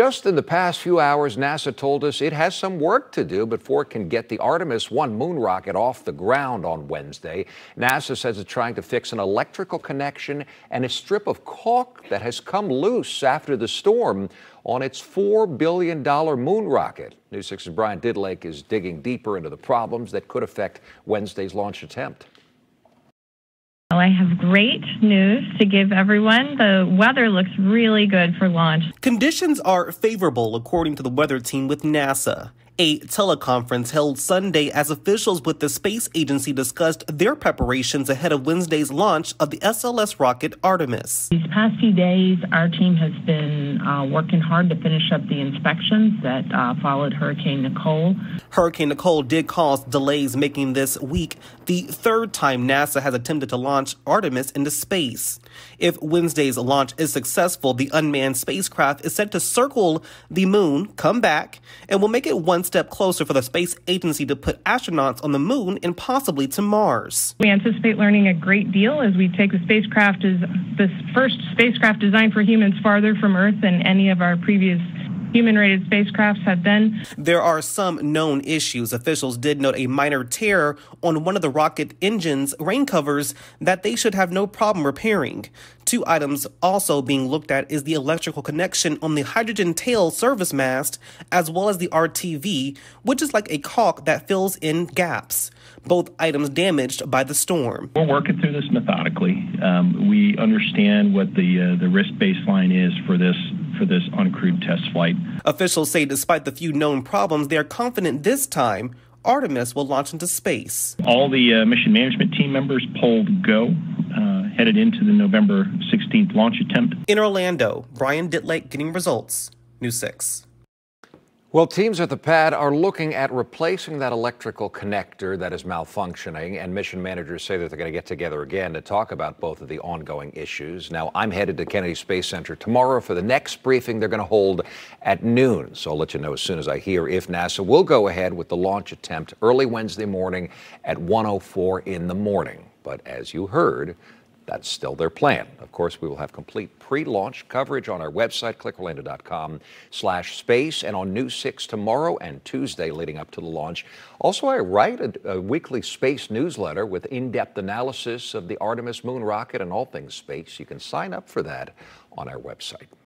Just in the past few hours, NASA told us it has some work to do before it can get the Artemis 1 moon rocket off the ground on Wednesday. NASA says it's trying to fix an electrical connection and a strip of caulk that has come loose after the storm on its $4 billion moon rocket. News 6's Brian Didlake is digging deeper into the problems that could affect Wednesday's launch attempt. I have great news to give everyone. The weather looks really good for launch. Conditions are favorable, according to the weather team with NASA. A teleconference held Sunday as officials with the space agency discussed their preparations ahead of Wednesday's launch of the SLS rocket Artemis. These past few days, our team has been uh, working hard to finish up the inspections that uh, followed Hurricane Nicole. Hurricane Nicole did cause delays, making this week the third time NASA has attempted to launch Artemis into space. If Wednesday's launch is successful, the unmanned spacecraft is set to circle the moon, come back, and will make it one step closer for the space agency to put astronauts on the moon and possibly to Mars. We anticipate learning a great deal as we take the spacecraft as the first spacecraft designed for humans farther from Earth than any of our previous human rated spacecrafts have been. There are some known issues. Officials did note a minor tear on one of the rocket engine's rain covers that they should have no problem repairing. Two items also being looked at is the electrical connection on the hydrogen tail service mast, as well as the RTV, which is like a caulk that fills in gaps. Both items damaged by the storm. We're working through this methodically. Um, we understand what the uh, the risk baseline is for this for this uncrewed test flight. Officials say despite the few known problems, they are confident this time Artemis will launch into space. All the uh, mission management team members polled go, uh, headed into the November 16th launch attempt. In Orlando, Brian Didlake getting results. News 6. Well, teams at the pad are looking at replacing that electrical connector that is malfunctioning, and mission managers say that they're going to get together again to talk about both of the ongoing issues. Now, I'm headed to Kennedy Space Center tomorrow for the next briefing they're going to hold at noon. So I'll let you know as soon as I hear if NASA will go ahead with the launch attempt early Wednesday morning at 1:04 in the morning. But as you heard, that's still their plan. Of course, we will have complete pre-launch coverage on our website, clickorlando.com slash space, and on News 6 tomorrow and Tuesday leading up to the launch. Also, I write a, a weekly space newsletter with in-depth analysis of the Artemis moon rocket and all things space. You can sign up for that on our website.